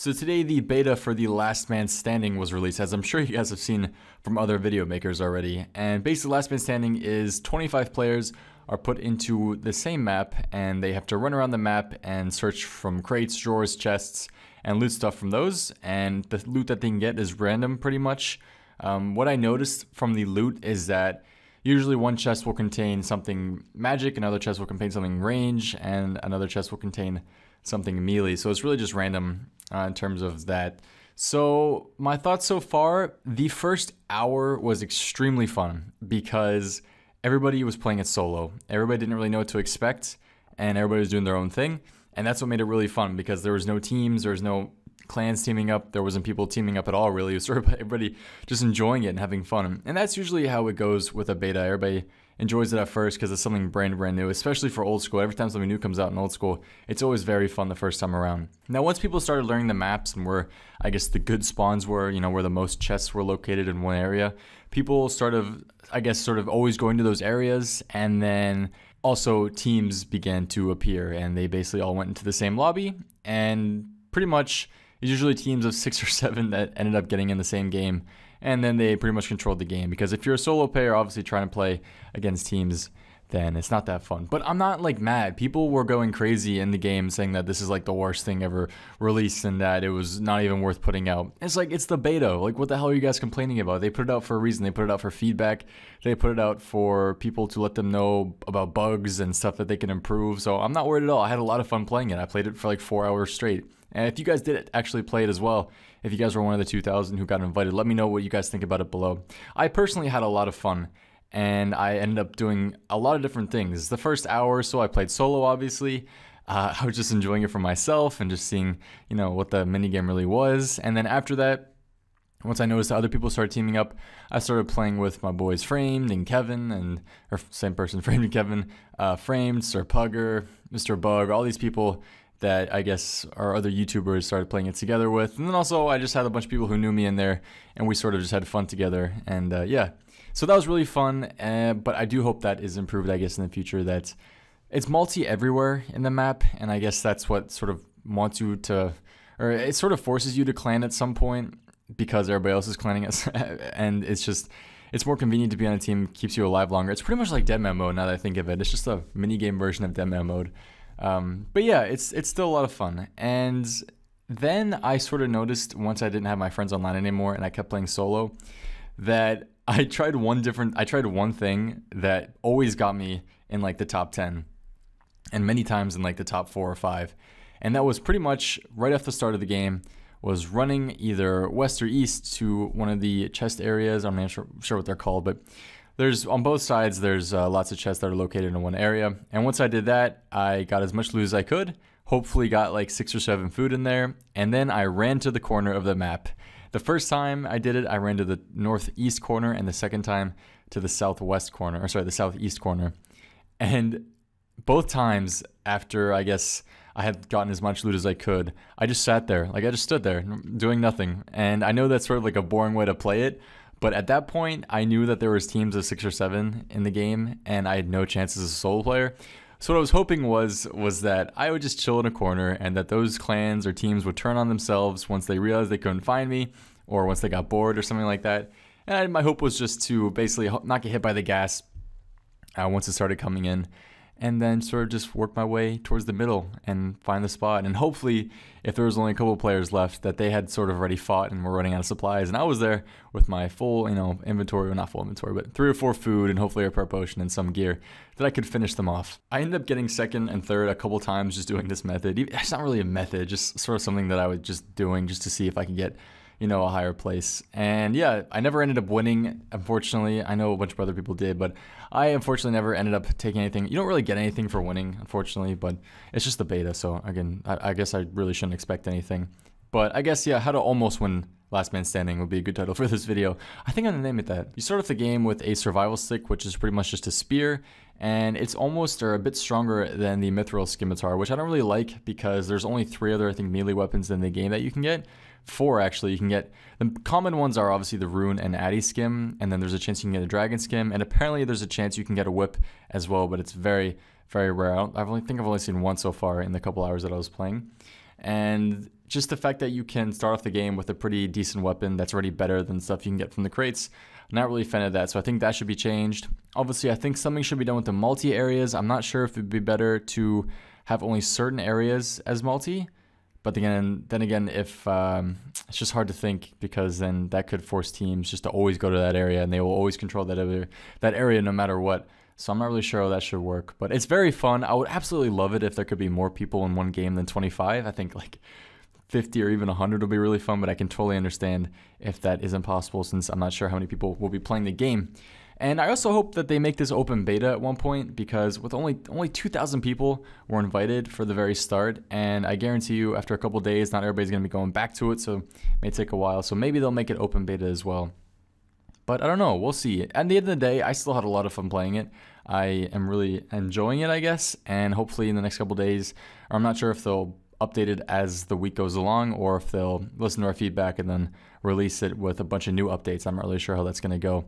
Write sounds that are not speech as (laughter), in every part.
So today the beta for the Last Man Standing was released, as I'm sure you guys have seen from other video makers already. And basically Last Man Standing is 25 players are put into the same map and they have to run around the map and search from crates, drawers, chests, and loot stuff from those. And the loot that they can get is random pretty much. Um, what I noticed from the loot is that usually one chest will contain something magic, another chest will contain something range, and another chest will contain something melee. So it's really just random uh, in terms of that. So my thoughts so far, the first hour was extremely fun because everybody was playing it solo. Everybody didn't really know what to expect, and everybody was doing their own thing. And that's what made it really fun because there was no teams, there was no clans teaming up, there wasn't people teaming up at all really. (laughs) It was sort of everybody just enjoying it and having fun. And that's usually how it goes with a beta. Everybody enjoys it at first because it's something brand brand new, especially for old school. Every time something new comes out in old school, it's always very fun the first time around. Now, once people started learning the maps and where I guess the good spawns were, you know, where the most chests were located in one area, people sort of, I guess, sort of always going to those areas, and then also teams began to appear, and they basically all went into the same lobby, and pretty much usually teams of (laughs) six or seven that ended up getting in the same game and then they pretty much controlled the game. Because if you're a solo player, obviously trying to play against teams, then it's not that fun. But I'm not like mad. People were going crazy in the game saying that this is like the worst thing ever released and that it was not even worth putting out. It's like it's the beta. Like what the hell are you guys complaining about? They put it out for a reason. They put it out for feedback. They put it out for people to let them know about bugs and stuff that they can improve. So I'm not worried at all. I had a lot of fun playing it. I played it for like 4 hours straight. And if you guys did actually play it as well, if you guys were one of the 2000 who got invited, let me know what you guys think about it below. I personally had a lot of fun and I ended up doing a lot of different things. The first hour or so I played solo, obviously. Uh, (laughs) I was just enjoying it for myself and just seeing, you know, what the minigame really was. And then after that, once I noticed that other people started teaming up, I started playing with my boys Framed and Kevin, and or same person, (laughs) Framed and Kevin, uh, Framed, Sir Pugger, Mr. Bug, all these people that I guess our other YouTubers started playing it together with. And then also, I just had a bunch of people who knew me in there, and we sort of just had fun together. And uh, yeah, so that was really fun. Uh, but I do hope that is improved, I guess, in the future. That it's multi everywhere in the map, and I guess that's what sort of wants you to, or it sort of forces you to clan at some point because everybody else is clanning us, (laughs) and it's just. It's more convenient to be on a team, keeps you alive longer. It's pretty much like Deadman mode now that I think of it. It's just a mini game version of Deadman mode. Um, but yeah, it's it's still a lot of fun. And then I sort of noticed once I didn't have my friends online anymore and I kept playing solo that (laughs) I tried one different I tried one thing that always got me in like the top 10 and many times in like the top 4 or 5. And that was pretty much right off the start of the game was running either west or east to one of the chest areas. I'm not sure, sure what they're called, but there's on both sides there's uh, lots of chests that are located in one area and once i did that i got as much loot as i could hopefully got like six or seven food in there and then i ran to the corner of the map the first time i did it i ran to the northeast corner and the second time to the southwest corner or sorry the southeast corner. And both times after i guess i had gotten as much loot as i could i just sat there. Like i just stood there doing nothing. And i know that's sort of like a boring way to play it but at that point, I knew that there was teams of six or seven in the game, and I had no chances as a solo player. So what I was hoping was was that I would just chill in a corner, and that those clans or teams would turn on themselves once they realized they couldn't find me, or once they got bored or something like that. And I, my hope was just to basically not get hit by the gas uh, once it started coming in, and then sort of just work my way towards the middle and find the spot. And hopefully, if there was only a couple players left, that they had sort of already fought and were running out of supplies, and I was there with my full, you know, inventory, well, not full inventory, but three or four food and hopefully a potion and some gear, that I could finish them off. I ended up getting second and third a couple times just doing this method. It's not really a method, just sort of something that I was just doing just to see if I could get you know, a higher place. And yeah, I never ended up winning, unfortunately. I know a bunch of other people did, but I unfortunately never ended up taking anything. You don't really get anything for winning, unfortunately, but it's just the beta. So again, I, I guess I really shouldn't expect anything. But I guess, yeah, how to almost win Last Man Standing would be a good title (laughs) for this video. I think I'm gonna name it that. You start off the game with a survival stick, which is pretty much just a spear, and it's almost or a bit stronger than the Mithril Scimitar, which I don't really like because there's only three other, I think, melee weapons in the game that you can get four actually. You can get the common ones are obviously the rune and addy scim, and then there's a chance you can get a dragon scim, and apparently there's a chance you can get a whip as well, but it's very very rare. I, have only think I've only seen one so far in the couple hours that I was playing. And just the fact that you can start off the game with a pretty decent weapon that's already better than stuff you can get from the crates, I'm not really a fan of that. So I think that should be changed. Obviously, I think something should be done with the multi areas. I'm not sure if it'd be better to have only certain areas as multi. But again, then again, if um, it's just hard to think because then that could force teams just to always go to that area and they will always control that area, that area no matter what. So I'm not really sure how that should work, but it's very fun. I would absolutely love it if there could be more people in one game than 25. I think like 50 or even 100 would be really fun, but I can totally understand if that isn't possible since I'm not sure how many people will be playing the game. And I also hope that they make this open beta at one point because with only only 2,000 people were invited for the very start, and I guarantee you after a couple days, not everybody's gonna be going back to it, so it may take a while. So maybe they'll make it open beta as well. But I don't know, we'll see. At the end of the day, I still had a lot of fun playing it. I am really enjoying it, I guess, and hopefully in the next couple days, I'm not sure if they'll update it as the week goes along or if they'll listen to our feedback and then release it with a bunch of new updates. I'm not really sure how that's going to go.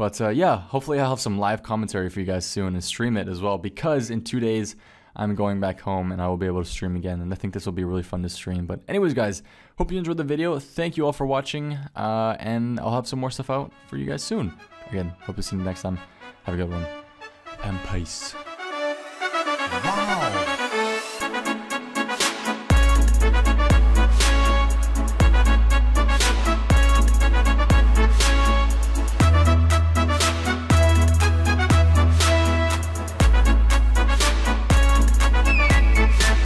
But uh, yeah, hopefully I'll have some live commentary for you guys soon and stream it as well because in two days I'm going back home and I will be able to stream again. And I think this will be really fun to stream. But anyways, guys, hope you enjoyed the video. Thank you all for watching. Uh, and I'll have some more stuff out for you guys soon. Again, hope to see you next time. Have a good one. And peace. Wow.